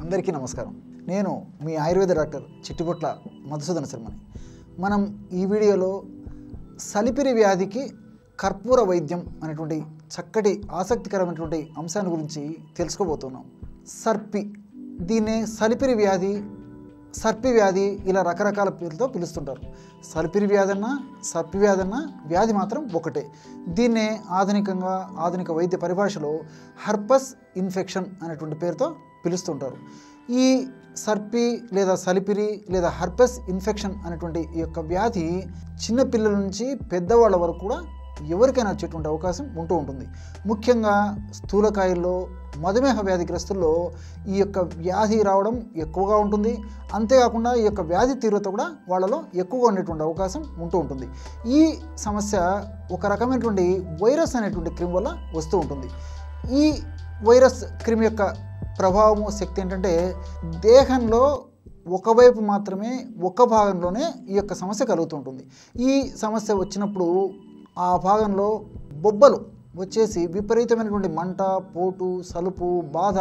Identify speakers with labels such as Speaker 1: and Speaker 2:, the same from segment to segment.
Speaker 1: అందరికీ నమస్కారం. నేను మీ ఆయుర్వేద డాక్టర్ చిట్టిబొట్ల మధుసూదన శర్మని. మనం ఈ వీడియోలో సలిపిరి వ్యాధికి కర్పూర వైద్యం అనేటువంటి చక్కటి ఆసక్తికరమైనటువంటి అంశాన్ని గురించి తెలుసుకోబోతున్నాం. సర్పి దీన్నే సలిపిరి వ్యాధి సర్పి వ్యాధి ఇలా రకరకాల పేర్లతో పిలుస్తుంటారు. సర్పిరి వ్యాధి అన్నా సర్పి వ్యాధి అన్నా వ్యాధి మాత్రం ఒకటే. దీన్నే ఆధునికంగా ఆధునిక వైద్య పరిభాషలో హర్పస్ ఇన్ఫెక్షన్ అనేటువంటి పేరుతో పిలుస్తుంటారు. ఈ సర్పి లేదా సలిపిరి లేదా హర్పస్ ఇన్ఫెక్షన్ అనేటువంటి ఈ యొక్క వ్యాధి చిన్నపిల్లల నుంచి పెద్దవాళ్ళ వరకు కూడా ఎవరికైనా వచ్చేటువంటి అవకాశం ఉంటూ ఉంటుంది. ముఖ్యంగా స్థూలకాయల్లో మధుమేహ వ్యాధిగ్రస్తుల్లో ఈ యొక్క వ్యాధి రావడం ఎక్కువగా ఉంటుంది. అంతేకాకుండా ఈ యొక్క వ్యాధి తీవ్రత కూడా వాళ్ళలో ఎక్కువగా ఉండేటువంటి అవకాశం ఉంటూ ఉంటుంది. ఈ సమస్య ఒక రకమైనటువంటి వైరస్ అనేటువంటి క్రిమి వల్ల వస్తూ ఉంటుంది. ఈ వైరస్ క్రిమి యొక్క ప్రభావము శక్తి ఏంటంటే దేహంలో ఒకవైపు మాత్రమే ఒక భాగంలోనే ఈ యొక్క సమస్య కలుగుతుంటుంది ఈ సమస్య వచ్చినప్పుడు ఆ భాగంలో బొబ్బలు వచ్చేసి విపరీతమైనటువంటి మంట పోటు సలుపు బాధ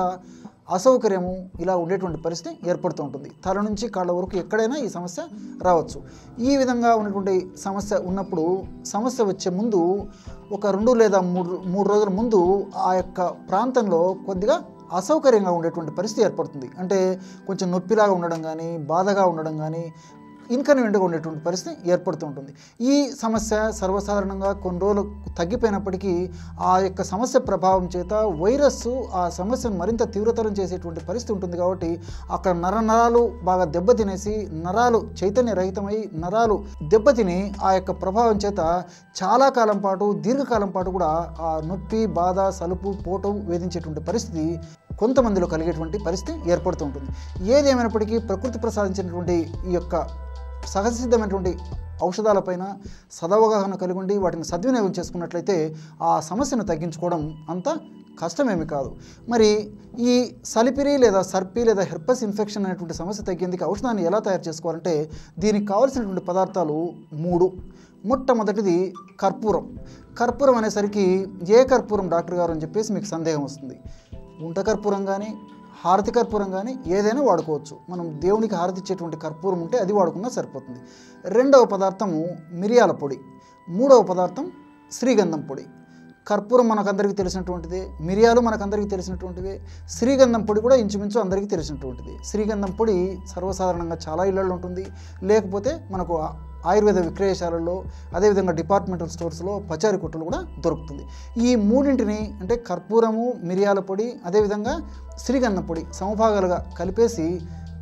Speaker 1: అసౌకర్యము ఇలా ఉండేటువంటి పరిస్థితి ఏర్పడుతూ ఉంటుంది. తల నుంచి కాళ్ళ వరకు ఎక్కడైనా ఈ సమస్య రావచ్చు. ఈ విధంగా ఉన్నటువంటి సమస్య ఉన్నప్పుడు సమస్య వచ్చే ముందు ఒక రెండు లేదా మూడు మూడు రోజుల ముందు ఆ యొక్క ప్రాంతంలో కొద్దిగా అసౌకర్యంగా ఉండేటువంటి పరిస్థితి ఏర్పడుతుంది. అంటే కొంచెం నొప్పిలాగా ఉండడం కానీ బాధగా ఉండడం కానీ ఇన్కన్వీనియంట్గా ఉండేటువంటి పరిస్థితి ఏర్పడుతూ ఉంటుంది. ఈ సమస్య సర్వసాధారణంగా కొన్ని రోజులు తగ్గిపోయినప్పటికీ ఆ యొక్క సమస్య ప్రభావం చేత వైరస్ ఆ సమస్యను మరింత తీవ్రతరం చేసేటువంటి పరిస్థితి ఉంటుంది కాబట్టి అక్కడ నర నరాలు బాగా దెబ్బతినేసి నరాలు చైతన్య రహితమై నరాలు దెబ్బతిని ఆ యొక్క ప్రభావం చేత చాలా కాలం పాటు దీర్ఘకాలం పాటు కూడా ఆ నొప్పి బాధ సలుపు పోటు వేధించేటువంటి పరిస్థితి కొంతమందిలో కలిగేటువంటి పరిస్థితి ఏర్పడుతూ ఉంటుంది. ఏదేమైనప్పటికీ ప్రకృతి ప్రసాదించినటువంటి ఈ యొక్క సహజసిద్ధమైనటువంటి ఔషధాలపైన సదవగాహన కలిగి ఉండి వాటిని సద్వినియోగం చేసుకున్నట్లయితే ఆ సమస్యను తగ్గించుకోవడం అంత కష్టమేమి కాదు. మరి ఈ సలిపిరి లేదా సర్పి లేదా హెర్పస్ ఇన్ఫెక్షన్ అనేటువంటి సమస్య తగ్గేందుకు ఔషధాన్ని ఎలా తయారు చేసుకోవాలంటే దీనికి కావలసినటువంటి పదార్థాలు మూడు. మొట్టమొదటిది కర్పూరం. కర్పూరం అనేసరికి ఏ కర్పూరం డాక్టర్ గారు అని చెప్పేసి మీకు సందేహం వస్తుంది. ఉంట కర్పూరం కానీ హారతి కర్పూరం కానీ ఏదైనా వాడుకోవచ్చు. మనం దేవునికి హారతి ఇచ్చేటువంటి కర్పూరం ఉంటే అది వాడుకున్నా సరిపోతుంది. రెండవ పదార్థము మిరియాల పొడి. మూడవ పదార్థం శ్రీగంధం పొడి. కర్పూరం మనకందరికీ తెలిసినటువంటిదే మిరియాలు మనకందరికీ తెలిసినటువంటివే శ్రీగంధం పొడి కూడా ఇంచుమించు అందరికీ తెలిసినటువంటిది. శ్రీగంధం పొడి సర్వసాధారణంగా చాలా ఇళ్ళలో ఉంటుంది. లేకపోతే మనకు ఆయుర్వేద విక్రయశాలల్లో అదేవిధంగా డిపార్ట్మెంటల్ స్టోర్స్లో పచారి కొట్టులు కూడా దొరుకుతుంది. ఈ మూడింటిని అంటే కర్పూరము మిరియాల పొడి అదేవిధంగా సిరిగన్న పొడి సమభాగాలుగా కలిపేసి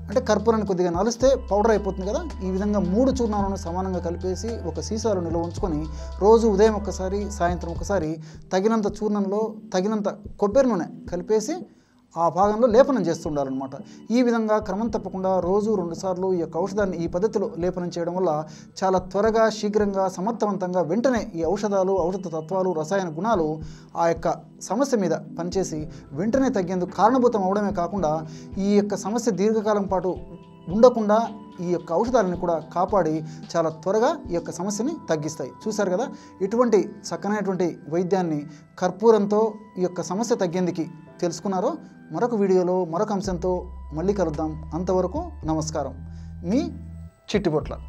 Speaker 1: అంటే కర్పూరాన్ని కొద్దిగా నలిస్తే పౌడర్ అయిపోతుంది కదా ఈ విధంగా మూడు చూర్ణాలను సమానంగా కలిపేసి ఒక సీసాలో నిల్వ ఉంచుకొని రోజు ఉదయం ఒకసారి సాయంత్రం ఒకసారి తగినంత చూర్ణంలో తగినంత కొబ్బరి నూనె కలిపేసి ఆ భాగంలో లేపనం చేస్తుండాలన్నమాట. ఈ విధంగా క్రమం తప్పకుండా రోజు రెండుసార్లు ఈ యొక్క ఔషధాన్ని ఈ పద్ధతిలో లేపనం చేయడం వల్ల చాలా త్వరగా శీఘ్రంగా సమర్థవంతంగా వెంటనే ఈ ఔషధాలు ఔషధ తత్వాలు రసాయన గుణాలు ఆ యొక్క సమస్య మీద పనిచేసి వెంటనే తగ్గేందుకు కారణభూతం అవడమే కాకుండా ఈ యొక్క సమస్య దీర్ఘకాలం పాటు ఉండకుండా ఈ యొక్క ఔషధాలను కూడా కాపాడి చాలా త్వరగా ఈ యొక్క సమస్యని తగ్గిస్తాయి. చూశారు కదా? ఇటువంటి చక్కనైనటువంటి వైద్యాన్ని కర్పూరంతో ఈ యొక్క సమస్య తగ్గేందుకు తెలుసుకున్నారో మరొక వీడియోలో మరొక అంశంతో మళ్ళీ కలుద్దాం. అంతవరకు నమస్కారం. మీ చిట్టిబొట్ల.